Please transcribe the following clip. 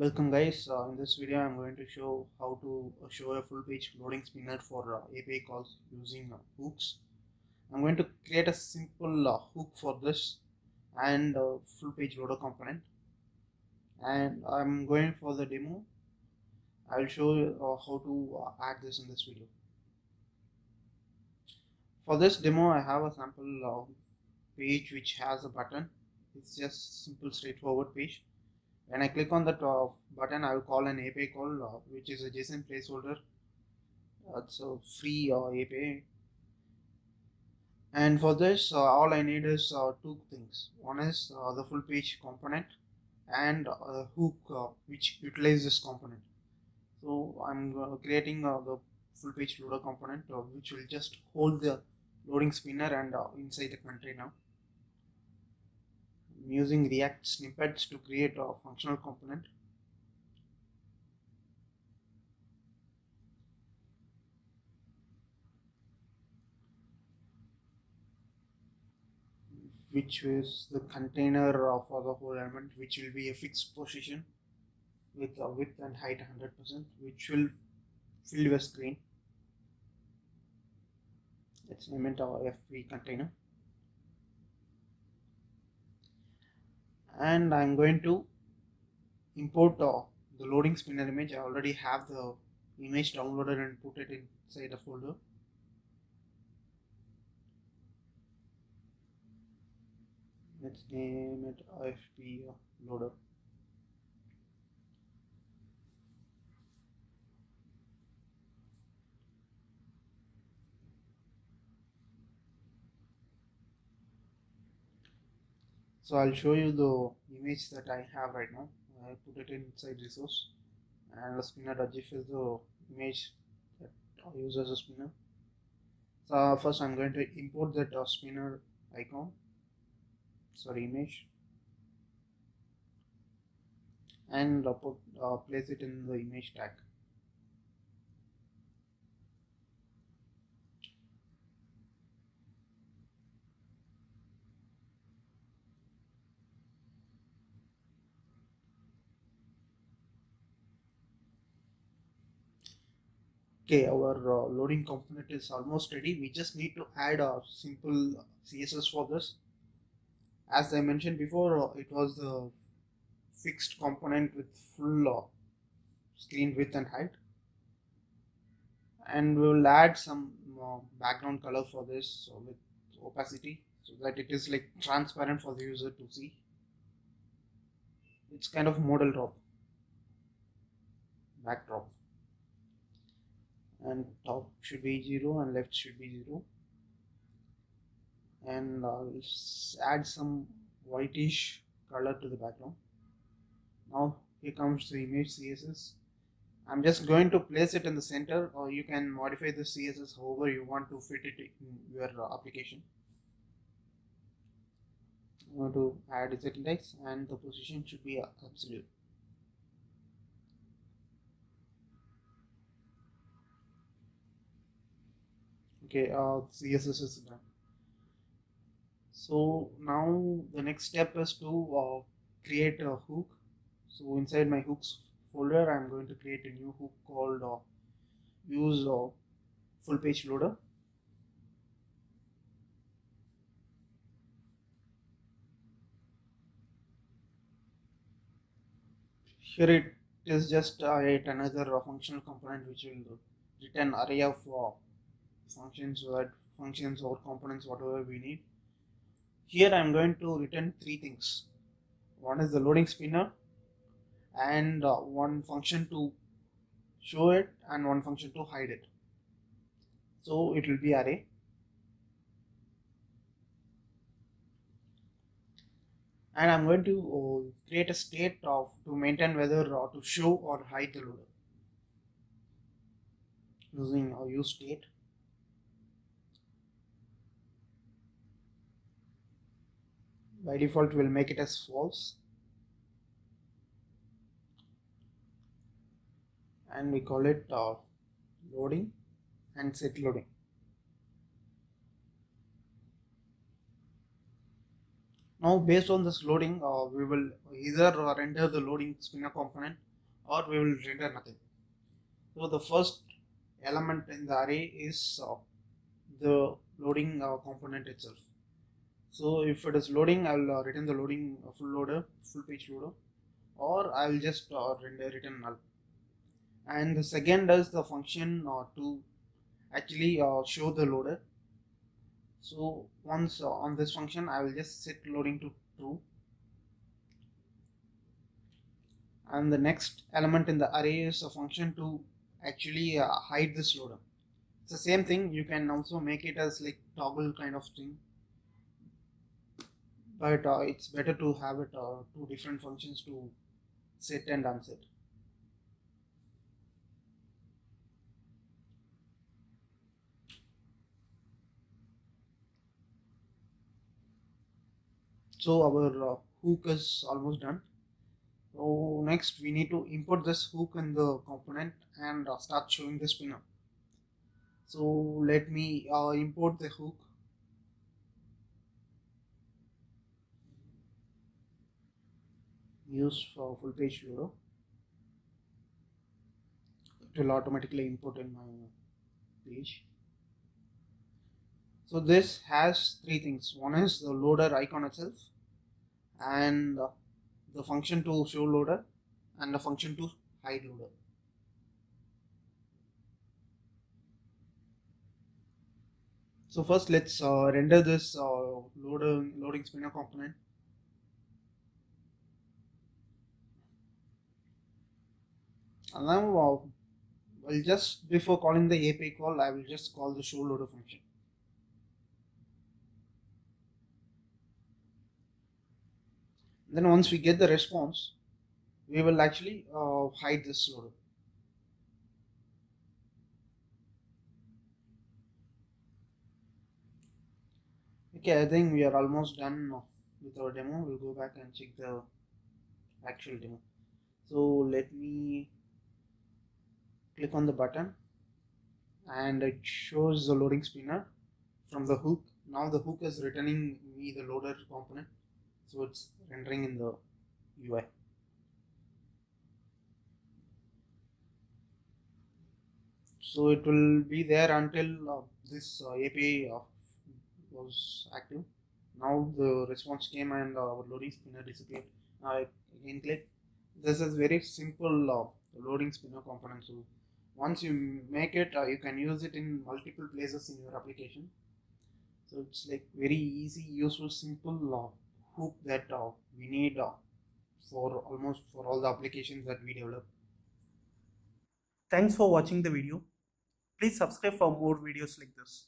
Welcome guys, uh, in this video I'm going to show how to uh, show a full page loading spinner for uh, API calls using uh, hooks. I'm going to create a simple uh, hook for this and uh, full page loader component and I'm going for the demo. I'll show you how to add this in this video. For this demo I have a sample page which has a button. It's just simple straightforward page when I click on that uh, button I will call an API call uh, which is a JSON placeholder uh, a free uh, API and for this uh, all I need is uh, two things. One is uh, the full page component and a hook which utilizes this component. So I'm creating the full page loader component which will just hold the loading spinner and inside the container I'm using React snippets to create a functional component. which is the container for the whole element which will be a fixed position with a width and height 100% which will fill your screen let's name it our fp container and I'm going to import uh, the loading spinner image. I already have the image downloaded and put it inside a folder. Let's name it IFP loader. So I'll show you the image that I have right now. I put it inside resource. And the spinner.gif is the image that I use as a spinner. So first I'm going to import that uh, spinner icon. Sorry image. And uh, put, uh, place it in the image tag okay our uh, loading component is almost ready. We just need to add a simple css for this. As i mentioned before uh, it was the fixed component with full uh, screen width and height. And we will add some uh, background color for this so with opacity so that it is like transparent for the user to see. It's kind of model drop backdrop and top should be 0 and left should be 0 and let's add some whitish color to the background. Now here comes the image css i'm just going to place it in the center or you can modify the css however you want to fit it in your application. I'm going to add z index and the position should be absolute okay uh, css is done so now the next step is to uh, create a hook. So inside my hooks folder i'm going to create a new hook called uh, use uh, full page loader. Here it is just uh, yet another uh, functional component which will return array of uh, functions or functions or components whatever we need. Here i'm going to return three things. One is the loading spinner and uh, one function to show it and one function to hide it. So it will be array. And i'm going to uh, create a state of to maintain whether uh, to show or hide the loader. Using uh, use state by default we'll make it as false. And we call it uh, loading and set loading. Now based on this loading uh, we will either render the loading spinner component or we will render nothing. So the first element in the array is uh, the loading uh, component itself so if it is loading I will uh, return the loading uh, full loader full page loader or I will just uh, render return null. And the second is the function uh, to actually uh, show the loader. So once uh, on this function I will just set loading to true. And the next element in the array is a function to actually uh, hide this loader. It's the same thing. You can also make it as like toggle kind of thing but uh, it's better to have it uh, two different functions to set and unset. So our uh, hook is almost done. So next we need to import this hook in the component and uh, start showing the spinner so let me uh, import the hook use for full page loader it will automatically import in my page. So this has three things. One is the loader icon itself and the function to show loader and the function to hide loader. So first let's uh, render this uh, loader loading spinner component and now uh, well just before calling the API call I will just call the show loader function. Then once we get the response we will actually uh, hide this loader. Okay I think we are almost done with our demo. We'll go back and check the actual demo. So let me click on the button and it shows the loading spinner from the hook. Now the hook is returning me the loader component. So it's rendering in the UI so it will be there until uh, this uh, API uh, was active. Now the response came and uh, our loading spinner disappeared. Now I again click. This is very simple uh, loading spinner component. So once you make it uh, you can use it in multiple places in your application so it's like very easy useful simple uh, hook that uh, we need uh, for almost for all the applications that we develop Thanks for watching the video. Please subscribe for more videos like this.